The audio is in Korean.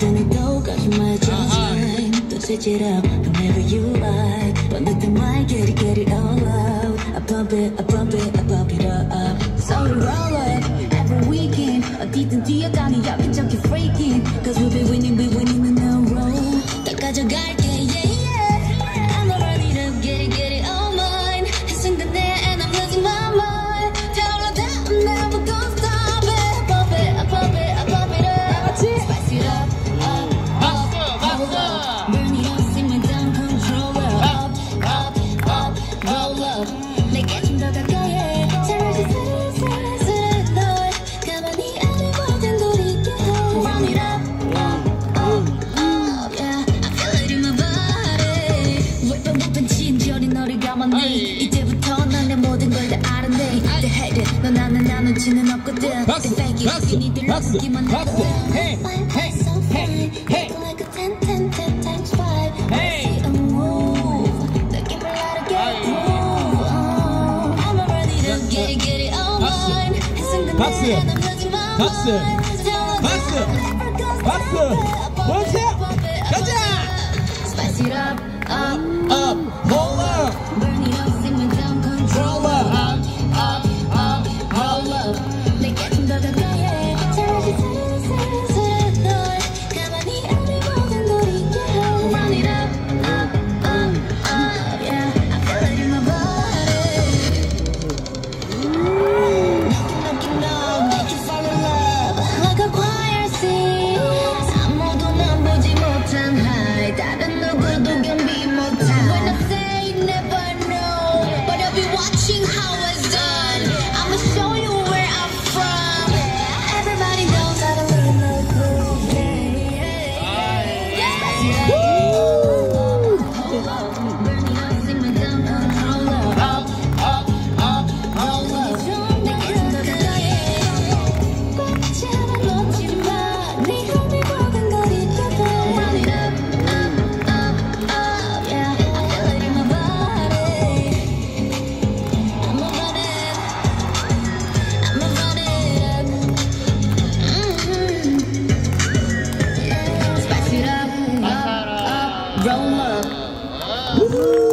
Uh-huh. Don't go, cause you might change your mind. Don't switch it up whenever you like. But let the mic get it, get it all out. I pump it, I pump it, I pump it up. So roll up every weekend. 어디든 뛰어가니 옆에 저기 freaking. Cause we 너 나는 나누지는 없거든 박수 박수 박수 박수. 헤이 헤이 헤이 헤이 박수. 박수. 박수. 박수. yeah. Roll up.